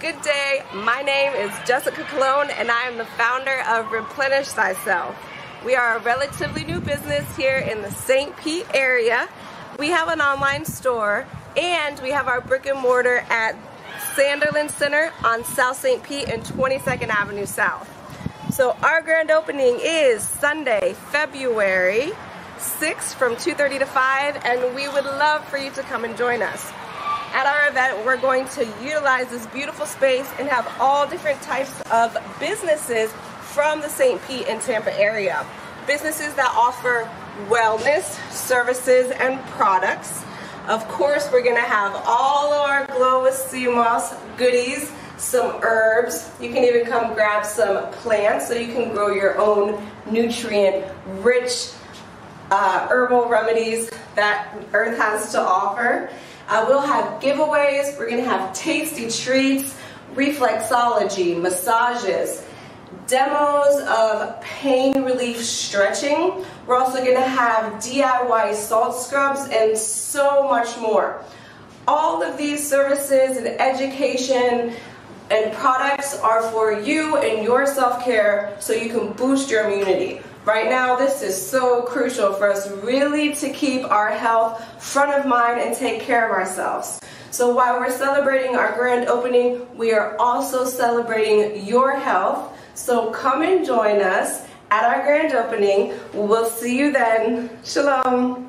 Good day. My name is Jessica Colon and I am the founder of Replenish Thyself. We are a relatively new business here in the St. Pete area. We have an online store and we have our brick and mortar at Sanderlin Center on South St. Pete and 22nd Avenue South. So our grand opening is Sunday, February 6th from 2.30 to 5 and we would love for you to come and join us. At our event, we're going to utilize this beautiful space and have all different types of businesses from the St. Pete and Tampa area. Businesses that offer wellness services and products. Of course, we're gonna have all our Glow with Sea Moss goodies, some herbs. You can even come grab some plants so you can grow your own nutrient-rich uh, herbal remedies that Earth has to offer. Uh, we'll have giveaways. We're going to have tasty treats, reflexology, massages, demos of pain relief stretching. We're also going to have DIY salt scrubs and so much more. All of these services and education and products are for you and your self-care so you can boost your immunity. Right now, this is so crucial for us really to keep our health front of mind and take care of ourselves. So while we're celebrating our grand opening, we are also celebrating your health. So come and join us at our grand opening. We'll see you then. Shalom.